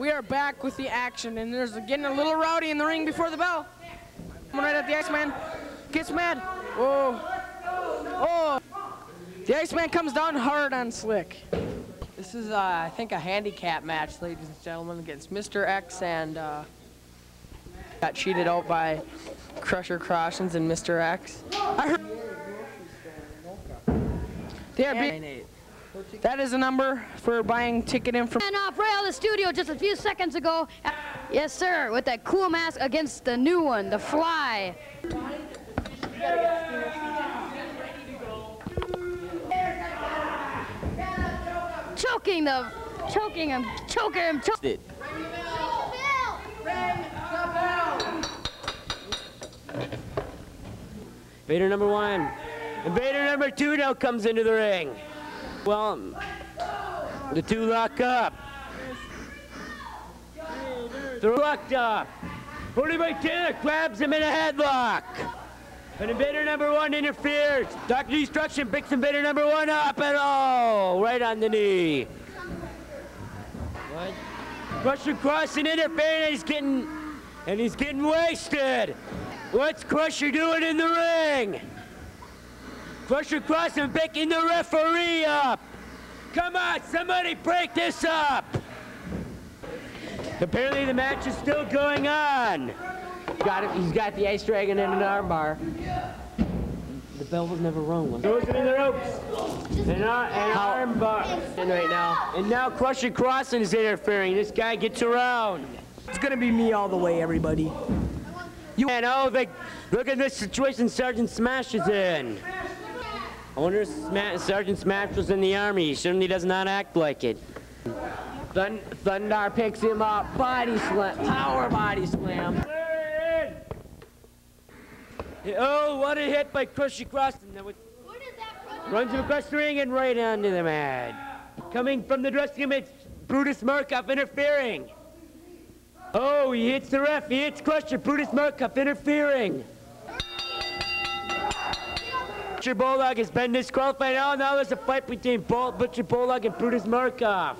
We are back with the action, and there's getting a little rowdy in the ring before the bell. Coming right at the Iceman. Gets mad. Oh. Oh. The Iceman comes down hard on Slick. This is, uh, I think, a handicap match, ladies and gentlemen, against Mr. X and uh, got cheated out by Crusher Crossings and Mr. X. I heard. They are being. That is the number for buying ticket info. And off right out of the studio just a few seconds ago. Yes, sir, with that cool mask against the new one, the Fly. Choking the, choking him, choking him, choking. Invader number one. Invader number two now comes into the ring. Well, the two lock up. They're locked up. Bully by Taylor grabs him in a headlock. And invader number one interferes. Dr. Destruction picks invader number one up and oh, right on the knee. What? Crusher Crossen interfering and he's getting and he's getting wasted. What's Crusher doing in the ring? Crusher Crossen picking the referee up. Come on, somebody break this up. Apparently the match is still going on. Got it. He's got the ice dragon in an armbar. The bell was never rung. Was Throws him in the ropes. And, ar and armbar. And right now. And now Crusher Crossen is interfering. This guy gets around. It's gonna be me all the way, everybody. You and oh, they, look at this situation Sergeant Smash is in. I wonder if Sma Sergeant Smash was in the army. He certainly does not act like it. Thund Thundar picks him up. Body slam. Power body slam. Oh, what a hit by Crushy Crossen. Runs him across the ring and right onto the mat. Coming from the dressing room, it's Brutus Markov interfering. Oh, he hits the ref. He hits Crusher. Brutus Markov interfering. Butcher Bulldog has been disqualified. Oh, now there's a fight between Butcher Bulldog and Brutus Markov.